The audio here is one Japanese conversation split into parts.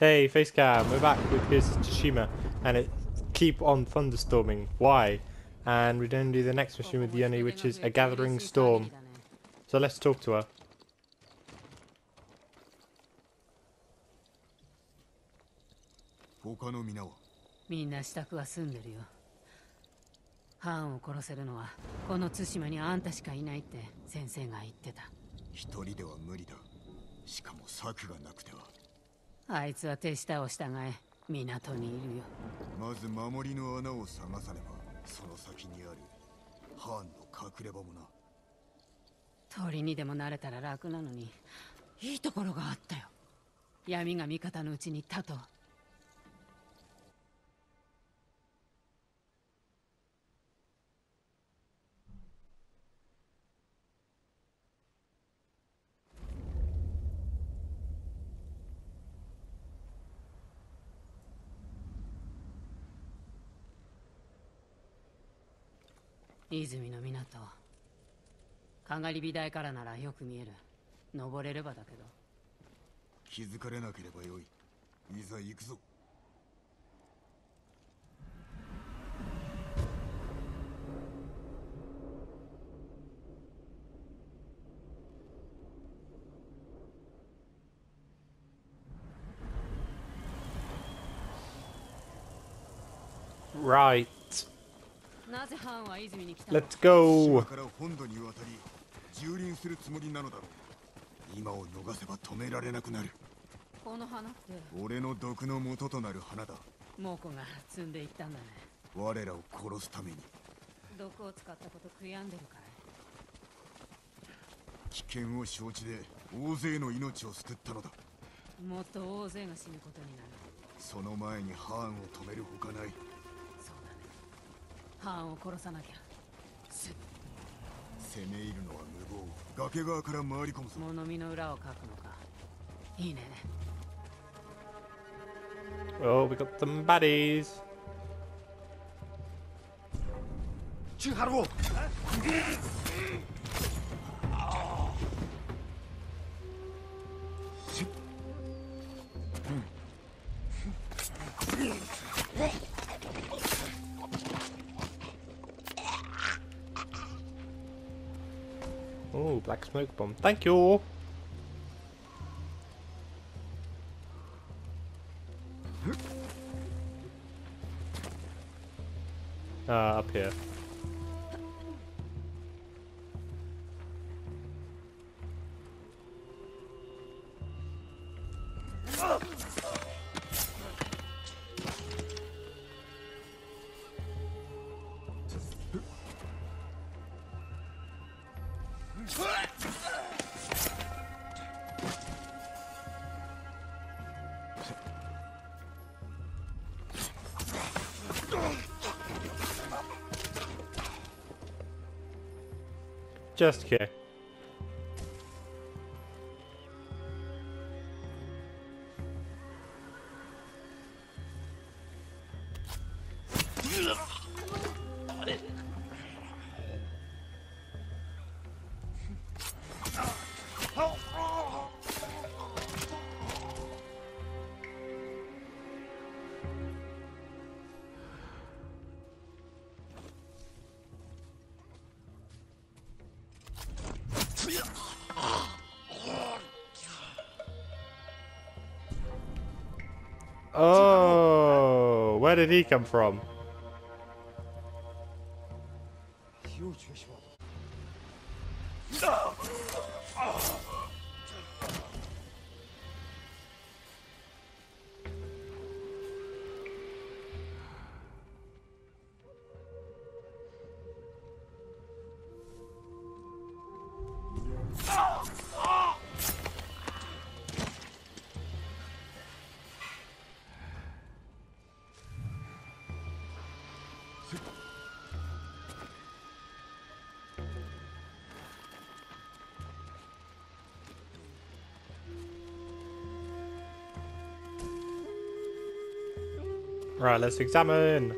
Hey, Facecam, we're back with Ghost of Tsushima, and it keep on thunderstorming. Why? And we're going to do the next mission with Yoni, which is a gathering storm. So let's talk to her. 他の皆はみんな支度は済んでるよハーンを殺せるのはこの対馬にあんたしかいないって先生が言ってた一人では無理だしかも策がなくては あいつは手下を従え港にいるよ。まず守りの穴を探さねばその先にあるハーンの隠れ場もな。鳥にでもなれたら楽なのにいいところがあったよ。闇が味方のうちにいたと泉の港かがり火台からならよく見える。登れればだけど。気づかれなければよい。いざ行くぞ。Right, let's 島 go. から本土に渡り蹂躙するつもりなのだろう。今を逃せば止められなくなる。この花って。俺の毒の元となる花だ。猛虎が積んでいったんだね。我らを殺すために。毒を使ったこと悔やんでるか危険を承知で大勢の命を救ったのだ。いもっと大勢が死ぬことになる。その前にハーンを止めるほかないハンを殺さなきゃ。す攻め入るのは無謀。崖側から回り込むぞ。物見の裏をかくのか。いいね。Oh, we got some baddies. チ smoke bomb. Thank you. Uh, up here. Just kidding. Oh, where did he come from? Right, let's examine.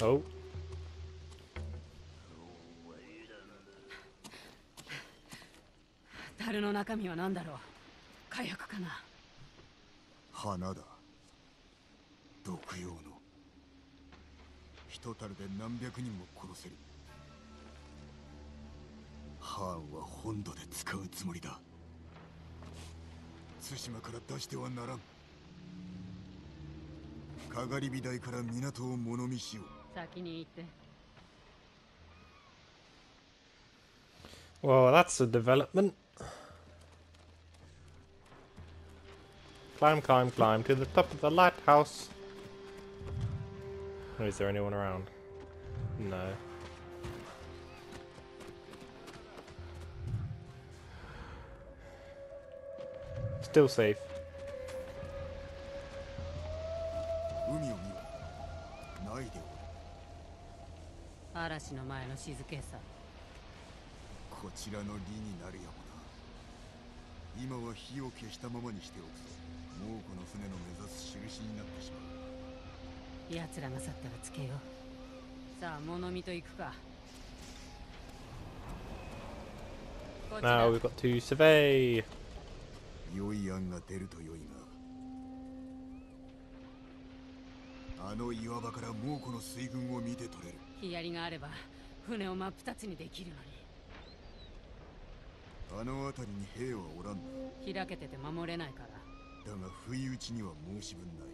Oh, 樽の中身は何だろう？火薬かな？花だ。毒用の。一たるで何百人も殺せる。ハーンは本土で使うつもりだ。対馬から出してはならんかがり火台から港を物見しよう先に行って Well, that's a development. Climb, climb, climb to the top of the lighthouse. Oh, is there anyone around? No. Still safe. 静けさ。こちらの利になるやもな。今は火を消したままにしておくぞ。もうこの船の目指す印になってしまう。奴らが去ったらつけよう。さあ物見と行くか。Now we've got to survey. 良い案が出ると良いが。あの岩場から猛虎の水軍を見て取れる。ヒヤリがあれば船を真っ二つにできるのあの辺りに兵はおらんなに開けてて守れないから。だが不意打ちには申し分ない。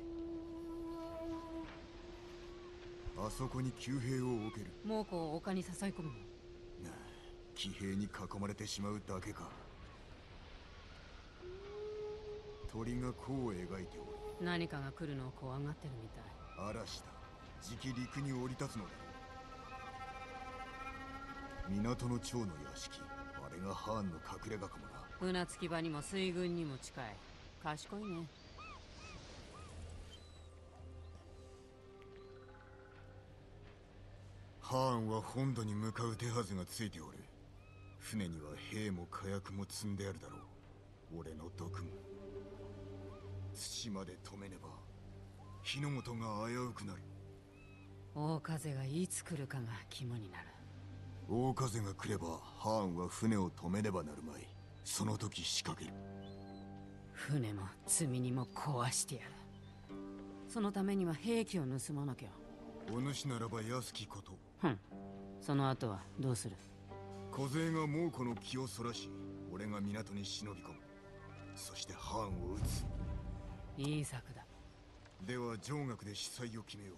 あそこに旧兵を置ける。猛虎を丘に誘い込むの。なあ騎兵に囲まれてしまうだけか。鳥が弧を描いておる。何かが来るのを怖がってるみたい。嵐だ。じき陸に降り立つのだ港の長の屋敷。あれがハーンの隠れ家かもな。船着き場にも水軍にも近い。賢いね。ハーンは本土に向かう手はずがついておる。船には兵も火薬も積んであるだろう。俺の毒も。土まで止めねば火の元が危うくなる。大風がいつ来るかが肝になる大風が来ればハーンは船を止めねばなるまい。その時仕掛ける。船も積み荷も壊してやる。そのためには兵器を盗まなきゃ。お主ならば安きこと。ふん。その後はどうする？小勢が猛虎の気をそらし俺が港に忍び込む。そしてハーンを撃つ。いい策だ。では上学で司祭を決めよう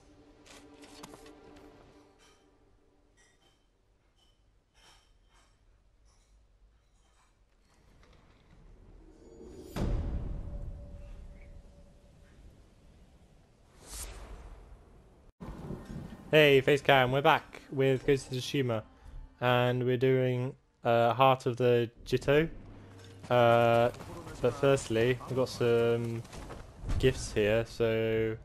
Hey, Facecam, we're back with Ghost of Tsushima, and we're doing uh, Heart of the Jito. Uh, but firstly, we've got some gifts here. So,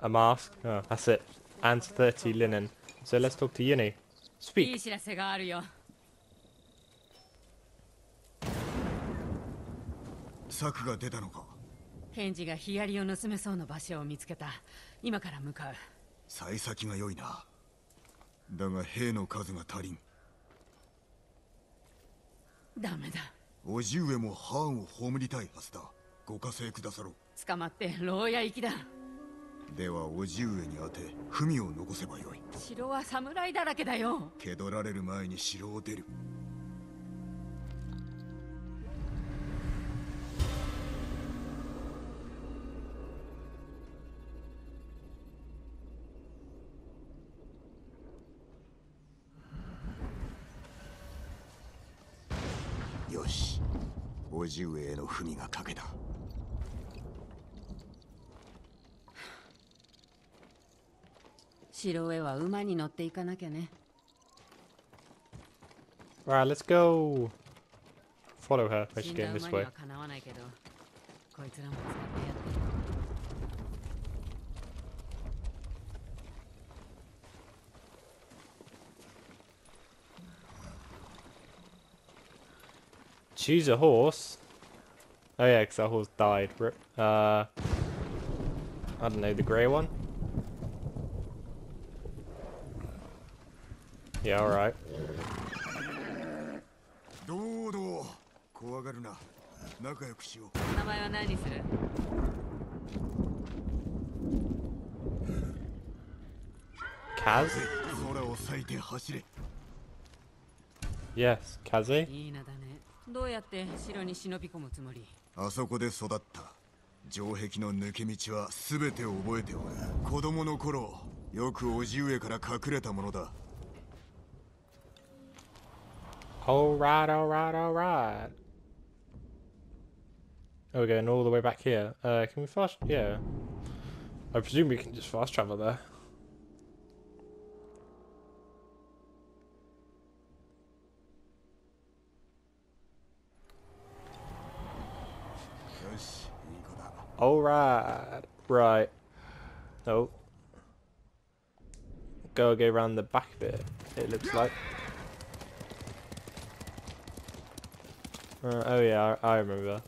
a mask, oh, that's it, and 30 linen. So let's talk to Yuni. い Speak. い知らせがあるよ策が出たのか返事がヒヤリを盗めそうな場所を見つけた今から向かう 幸先が良いな。だが兵の数が足りん。ダメだ。叔父上もハーンを葬りたいはずだ。ご加勢くださろう。捕まって牢屋行きだ。では叔父上に当て文を残せばよい。城は侍だらけだよ。蹴取られる前に城を出る叔父上への文が書けた城へは馬に乗っていかなきゃね Right, let's go. Follow her. I 死 should ん get だ in this 馬に way. はかなわないけどこいつらも使ってやって choose a horse. Oh yeah, because that horse died. Uh, I don't know, the grey one? Yeah, alright. Kaz? Yes, Kaze? どうやって城に忍び込むつもりあそこで育った城壁の抜け道は全て覚えておる子供の頃よく叔父上から隠れたものだ Alright, alright, alright. Oh, we're going all the way back here. Uh, can we fast? Yeah. I presume we can just fast travel there. Alright. Right. Oh. Go go around the back bit, it looks like. Uh, oh yeah, I, I remember.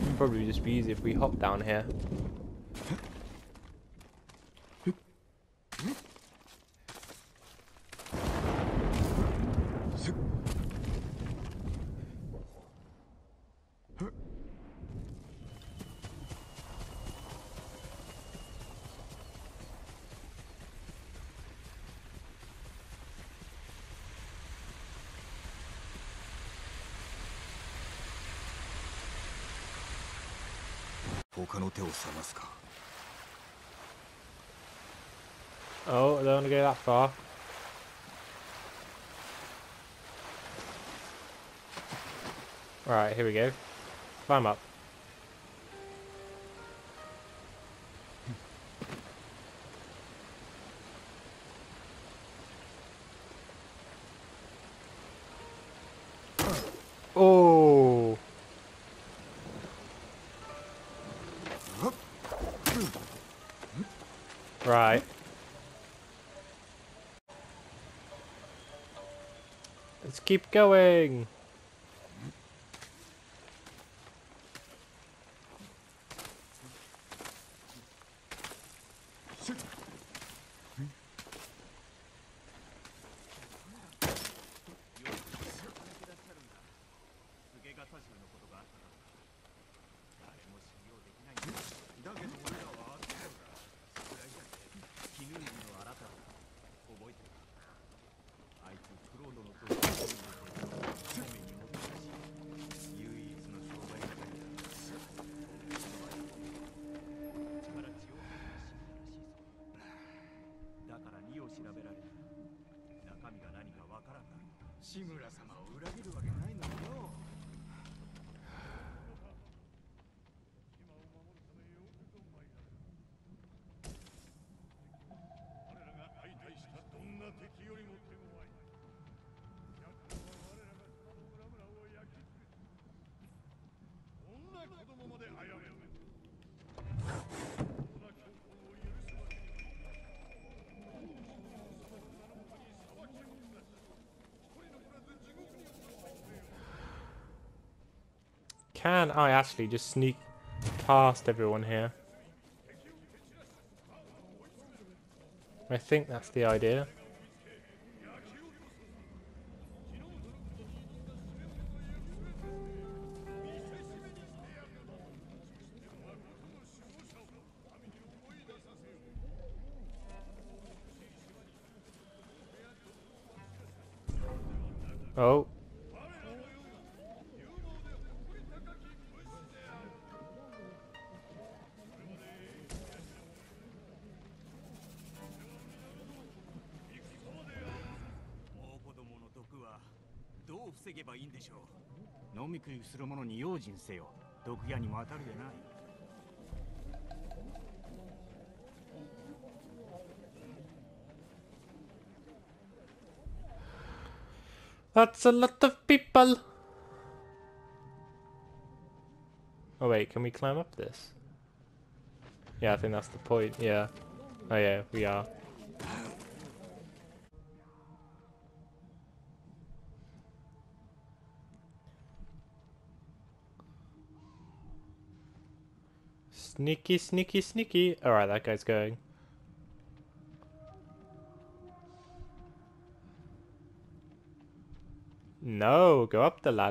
It'd probably just be easy if we hop down here. 他の手を探すか Oh, I don't want to go that far. Right, here we go. Climb up. Let's keep going. 志村様を裏切るわけないのよ。敵よりも手ご Can I actually just sneak past everyone here? I think that's the idea. どう防げばいいんでしょう飲み食いする者に用心せよ毒矢にも当たるでない That's a lot of people. Oh wait, can we climb up this? Yeah, I think that's the point, yeah. Oh yeah, we are. Sneaky, sneaky, sneaky. Alright, that guy's going. No, go up the ladder.